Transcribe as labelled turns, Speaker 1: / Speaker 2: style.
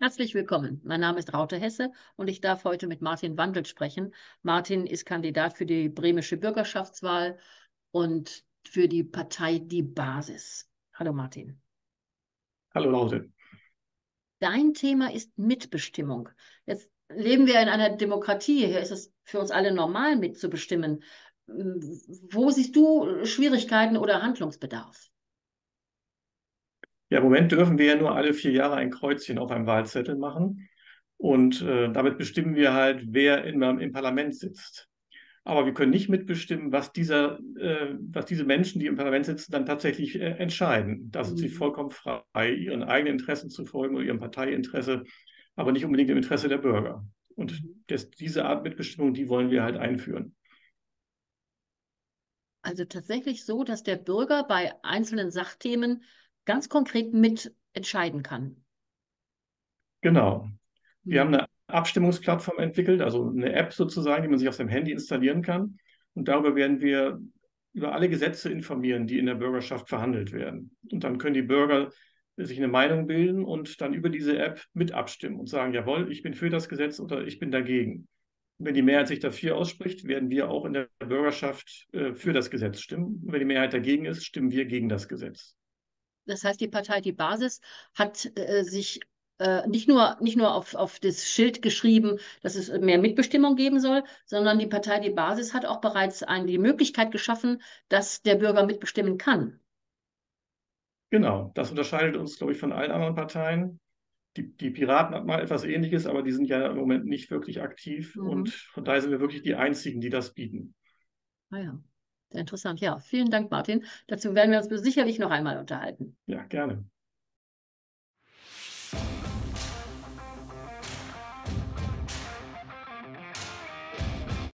Speaker 1: Herzlich willkommen. Mein Name ist Raute Hesse und ich darf heute mit Martin Wandel sprechen. Martin ist Kandidat für die bremische Bürgerschaftswahl und für die Partei Die Basis. Hallo Martin.
Speaker 2: Hallo Raute.
Speaker 1: Dein Thema ist Mitbestimmung. Jetzt leben wir in einer Demokratie. Hier ist es für uns alle normal mitzubestimmen. Wo siehst du Schwierigkeiten oder Handlungsbedarf?
Speaker 2: Ja, im Moment dürfen wir ja nur alle vier Jahre ein Kreuzchen auf einem Wahlzettel machen. Und äh, damit bestimmen wir halt, wer in, im Parlament sitzt. Aber wir können nicht mitbestimmen, was, dieser, äh, was diese Menschen, die im Parlament sitzen, dann tatsächlich äh, entscheiden. Da sind sie vollkommen frei, ihren eigenen Interessen zu folgen oder ihrem Parteiinteresse, aber nicht unbedingt im Interesse der Bürger. Und das, diese Art Mitbestimmung, die wollen wir halt einführen.
Speaker 1: Also tatsächlich so, dass der Bürger bei einzelnen Sachthemen ganz konkret mitentscheiden kann.
Speaker 2: Genau. Wir haben eine Abstimmungsplattform entwickelt, also eine App sozusagen, die man sich auf seinem Handy installieren kann. Und darüber werden wir über alle Gesetze informieren, die in der Bürgerschaft verhandelt werden. Und dann können die Bürger sich eine Meinung bilden und dann über diese App mit abstimmen und sagen, jawohl, ich bin für das Gesetz oder ich bin dagegen. Und wenn die Mehrheit sich dafür ausspricht, werden wir auch in der Bürgerschaft äh, für das Gesetz stimmen. Und wenn die Mehrheit dagegen ist, stimmen wir gegen das Gesetz.
Speaker 1: Das heißt, die Partei Die Basis hat äh, sich äh, nicht nur, nicht nur auf, auf das Schild geschrieben, dass es mehr Mitbestimmung geben soll, sondern die Partei Die Basis hat auch bereits ein, die Möglichkeit geschaffen, dass der Bürger mitbestimmen kann.
Speaker 2: Genau, das unterscheidet uns, glaube ich, von allen anderen Parteien. Die, die Piraten hatten mal etwas Ähnliches, aber die sind ja im Moment nicht wirklich aktiv. Mhm. Und von daher sind wir wirklich die Einzigen, die das bieten.
Speaker 1: Ah ja. Interessant. Ja, vielen Dank, Martin. Dazu werden wir uns sicherlich noch einmal unterhalten.
Speaker 2: Ja, gerne.